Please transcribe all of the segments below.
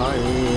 Elohim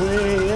please.